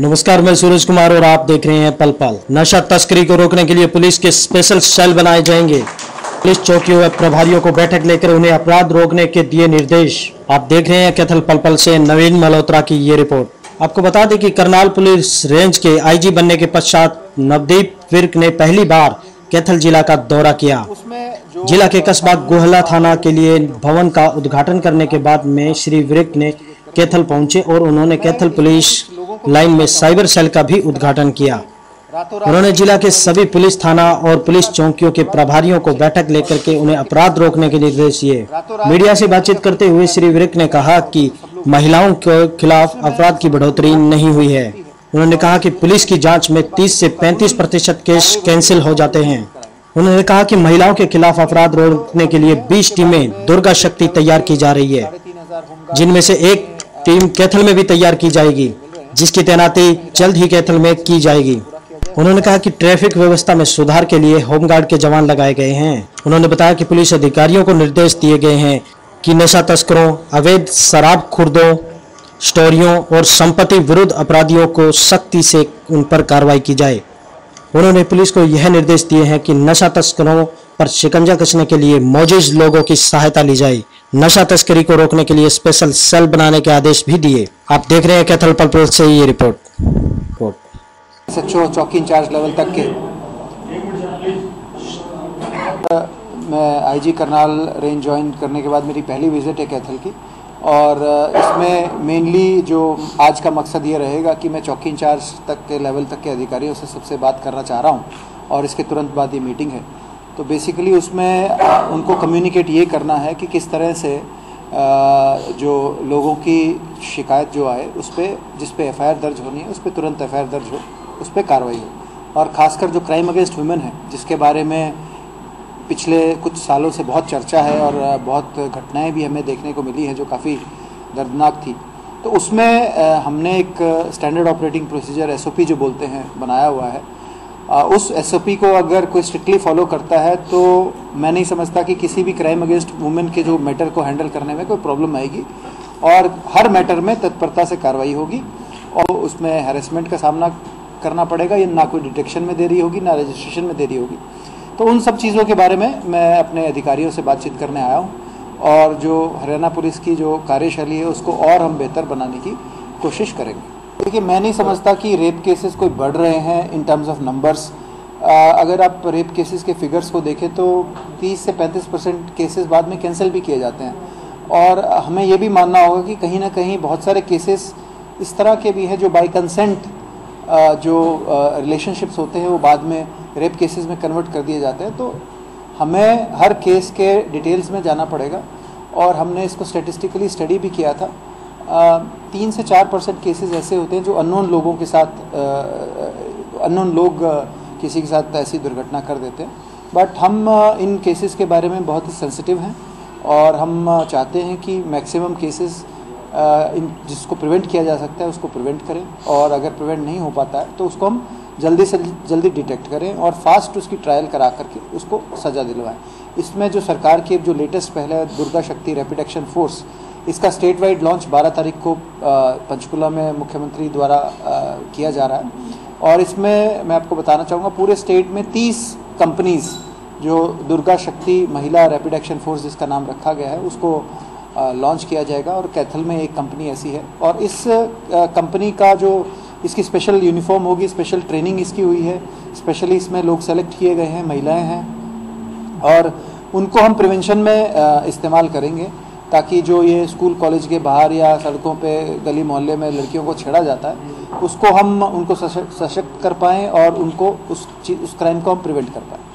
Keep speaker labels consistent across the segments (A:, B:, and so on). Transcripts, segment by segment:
A: नमस्कार मैं सूरज कुमार और आप देख रहे हैं पल पल। नशा तस्करी को रोकने के लिए पुलिस के स्पेशल सेल बनाए जाएँगे। पुलिस चौकियों व प्रभारियों को बैठक लेकर उन्हें अपराध रोकने के दिए निर्देश। आप देख रहे हैं कैथल पल पल से नवीन मल्होत्रा की ये रिपोर्ट। आपको बता दें कि करनाल पुलिस रेंज के आईजी बनने के पश्चात नवदीप विर्क ने पहली बार कैथल जिला का दौरा किया। जिला के कस्बा गोहला थाना के लिए भवन का उद्घाटन करने के बाद में श्री विर्क ने कैथल पहुँचे और उन्होंने कैथल पुलिस लाइन में साइबर सेल का भी उद्घाटन किया। उन्होंने जिला के सभी पुलिस थाना और पुलिस चौकियों के प्रभारियों को बैठक लेकर के उन्हें अपराध रोकने के निर्देश दिए। मीडिया से बातचीत करते हुए श्री विर्क ने कहा कि महिलाओं के खिलाफ अपराध की बढ़ोतरी नहीं हुई है। उन्होंने कहा कि पुलिस की जाँच में 30 से 35 प्रतिशत केस कैंसिल हो जाते हैं। उन्होंने कहा कि महिलाओं के खिलाफ अपराध रोकने के लिए 20 टीमें दुर्गा शक्ति तैयार की जा रही है जिनमें से एक टीम कैथल में भी तैयार की जाएगी। जिसकी तैनाती जल्द ही कैथल में की जाएगी। उन्होंने कहा कि ट्रैफ़िक व्यवस्था में सुधार के लिए होमगार्ड के जवान लगाए गए हैं। उन्होंने बताया कि पुलिस अधिकारियों को निर्देश दिए गए हैं कि नशा तस्करों, अवैध शराब खुर्दों, स्टोरियों और संपत्ति विरुद्ध अपराधियों को सख्ती से उन पर कार्रवाई की जाए। उन्होंने पुलिस को यह निर्देश दिए हैं कि नशा तस्करों पर शिकंजा कसने के लिए मौजूद लोगों की सहायता ली जाए। नशा तस्करी को रोकने के लिए स्पेशल सेल बनाने के आदेश भी दिए। आप देख रहे हैं कैथल पल से ये रिपोर्ट रिपोर्ट
B: एसएचओ चौकी इंचार्ज लेवल तक के। मैं आईजी करनाल रेंज ज्वाइन करने के बाद मेरी पहली विज़िट है कैथल की। और इसमें मेनली जो आज का मकसद ये रहेगा कि मैं चौकी इंचार्ज तक के लेवल तक के अधिकारियों से सबसे बात करना चाह रहा हूँ। और इसके तुरंत बाद ये मीटिंग है। तो बेसिकली उसमें उनको कम्युनिकेट ये करना है कि किस तरह से जो लोगों की शिकायत जो आए, उस पर जिस पे एफ़ दर्ज होनी है, उस पर तुरंत एफआईआर दर्ज हो, उस पर कार्रवाई हो। और ख़ासकर जो क्राइम अगेंस्ट वुमेन है, जिसके बारे में पिछले कुछ सालों से बहुत चर्चा है और बहुत घटनाएँ भी हमें देखने को मिली हैं, जो काफ़ी दर्दनाक थी। तो उसमें हमने एक स्टैंडर्ड ऑपरेटिंग प्रोसीजर एसओपी जो बोलते हैं, बनाया हुआ है। उस एसओपी को अगर कोई स्ट्रिक्टली फॉलो करता है तो मैं नहीं समझता कि किसी भी क्राइम अगेंस्ट वुमेन के जो मैटर को हैंडल करने में कोई प्रॉब्लम आएगी और हर मैटर में तत्परता से कार्रवाई होगी और उसमें हैरेसमेंट का सामना करना पड़ेगा। या ना कोई डिटेक्शन में देरी होगी, ना रजिस्ट्रेशन में देरी होगी। तो उन सब चीज़ों के बारे में मैं अपने अधिकारियों से बातचीत करने आया हूँ और जो हरियाणा पुलिस की जो कार्यशैली है, उसको और हम बेहतर बनाने की कोशिश करेंगे। देखिए, मैं नहीं समझता कि रेप केसेस कोई बढ़ रहे हैं इन टर्म्स ऑफ़ नंबर्स अगर आप रेप केसेस के फिगर्स को देखें तो 30 से 35 परसेंट केसेस बाद में कैंसिल भी किए जाते हैं। और हमें ये भी मानना होगा कि कहीं ना कहीं बहुत सारे केसेस इस तरह के भी हैं जो बाई कंसेंट जो रिलेशनशिप्स होते हैं वो बाद में रेप केसेस में कन्वर्ट कर दिए जाते हैं। तो हमें हर केस के डिटेल्स में जाना पड़ेगा और हमने इसको स्टेटिस्टिकली स्टडी भी किया था। तीन से चार परसेंट केसेस ऐसे होते हैं जो अननोन लोगों के साथ अननोन लोग किसी के साथ ऐसी दुर्घटना कर देते हैं। बट हम इन केसेस के बारे में बहुत ही सेंसिटिव हैं और हम चाहते हैं कि मैक्सिमम केसेस इन, जिसको प्रिवेंट किया जा सकता है, उसको प्रिवेंट करें और अगर प्रिवेंट नहीं हो पाता है तो उसको हम जल्दी से जल्दी डिटेक्ट करें और फास्ट उसकी ट्रायल करा करके उसको सज़ा दिलवाएँ। इसमें जो सरकार की जो लेटेस्ट पहले Durga Shakti rapid action force इसका स्टेट वाइड लॉन्च 12 तारीख को पंचकुला में मुख्यमंत्री द्वारा किया जा रहा है। और इसमें मैं आपको बताना चाहूँगा, पूरे स्टेट में 30 कंपनीज़ जो दुर्गा शक्ति महिला रैपिड एक्शन फोर्स जिसका नाम रखा गया है, उसको लॉन्च किया जाएगा और कैथल में एक कंपनी ऐसी है। और इस कंपनी का जो इसकी स्पेशल यूनिफॉर्म होगी स्पेशल ट्रेनिंग इसकी हुई है स्पेशली इसमें लोग सेलेक्ट किए गए हैं, महिलाएँ हैं। और उनको हम प्रिवेंशन में इस्तेमाल करेंगे। ताकि जो ये स्कूल, कॉलेज के बाहर या सड़कों पे गली मोहल्ले में लड़कियों को छेड़ा जाता है, उसको हम, उनको सशक्त कर पाएँ और उनको उस चीज़, उस क्राइम को हम प्रिवेंट कर पाएँ।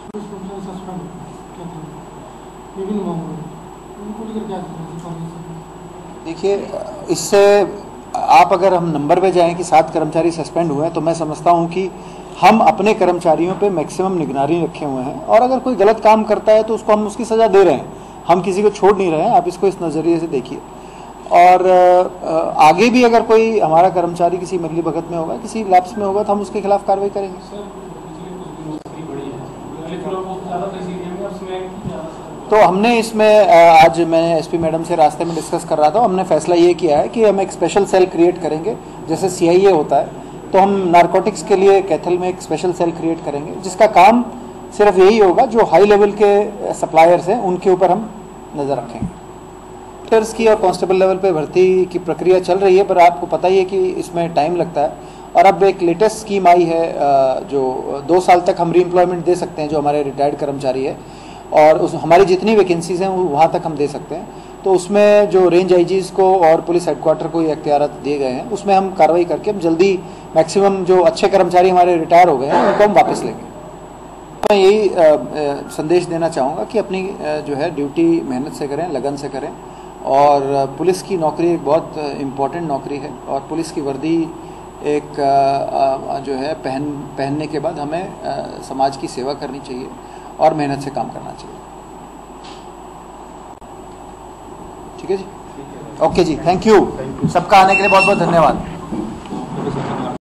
B: देखिए, इससे आप अगर हम नंबर पे जाएँ कि सात कर्मचारी सस्पेंड हुए हैं तो मैं समझता हूँ कि हम अपने कर्मचारियों पे मैक्सिमम निगरानी रखे हुए हैं और अगर कोई गलत काम करता है तो उसको हम उसकी सज़ा दे रहे हैं। हम किसी को छोड़ नहीं रहे हैं आप इसको इस नज़रिए से देखिए। और आगे भी अगर कोई हमारा कर्मचारी किसी मगली भगत में होगा किसी लैब्स में होगा तो हम उसके खिलाफ कार्रवाई करेंगे। तो हमने इसमें आज मैं एसपी मैडम से रास्ते में डिस्कस कर रहा था हमने फैसला ये किया है कि हम एक स्पेशल सेल क्रिएट करेंगे जैसे सीआईए होता है। तो हम नारकोटिक्स के लिए कैथल में एक स्पेशल सेल क्रिएट करेंगे जिसका काम सिर्फ़ यही होगा, जो हाई लेवल के सप्लायर्स हैं, उनके ऊपर हम नज़र रखेंगे। टेक्टर्स की और कांस्टेबल लेवल पे भर्ती की प्रक्रिया चल रही है, पर आपको पता ही है कि इसमें टाइम लगता है। और अब एक लेटेस्ट स्कीम आई है जो दो साल तक हम री दे सकते हैं, जो हमारे रिटायर्ड कर्मचारी है। और उस, हमारी जितनी वैकेंसीज हैं वहाँ तक हम दे सकते हैं। तो उसमें जो रेंज आई को और पुलिस हेडक्वार्टर को ये अख्तियार दिए गए हैं, उसमें हम कार्रवाई करके हम जल्दी मैक्सिमम जो अच्छे कर्मचारी हमारे रिटायर हो गए हैं, उनको हम वापस लेंगे। मैं यही संदेश देना चाहूँगा कि अपनी जो है ड्यूटी मेहनत से करें लगन से करें। और पुलिस की नौकरी एक बहुत इंपॉर्टेंट नौकरी है और पुलिस की वर्दी एक जो है पहन पहनने के बाद हमें समाज की सेवा करनी चाहिए और मेहनत से काम करना चाहिए। ठीक है जी? ओके जी थैंक यू सबका आने के लिए बहुत बहुत धन्यवाद।